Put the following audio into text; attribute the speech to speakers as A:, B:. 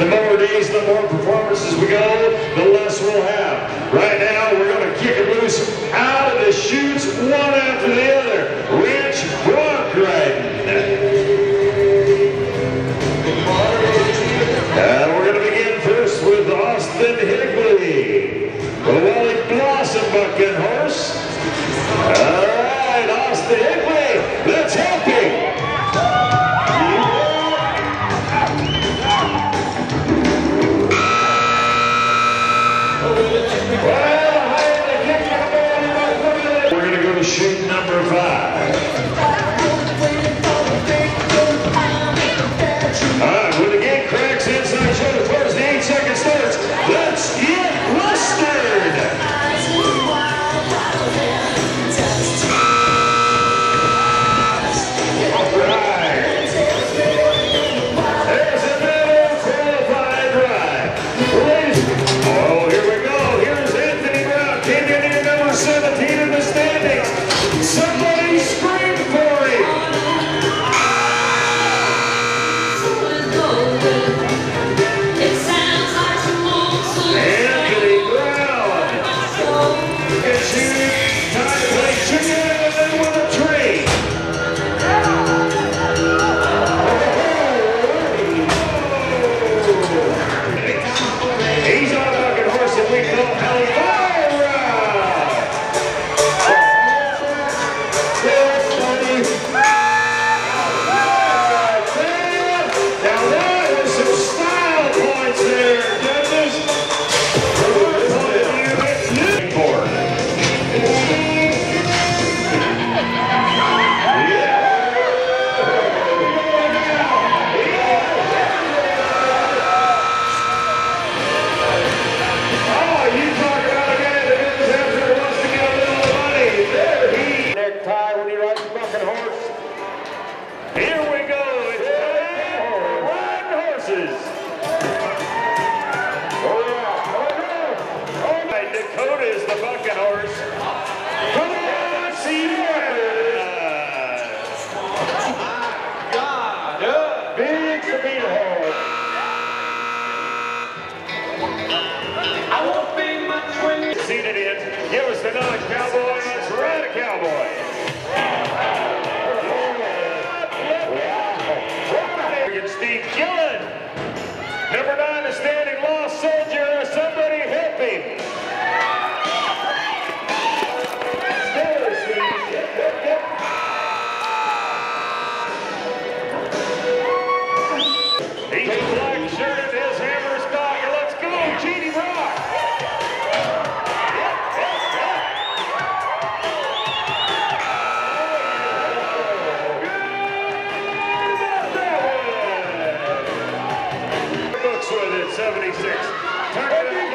A: The more days, the more performances we go, I won't be much when seen it in. Give us the nod, cowboy. That's right, a cowboy. Steve Gillen, number 76. Targeted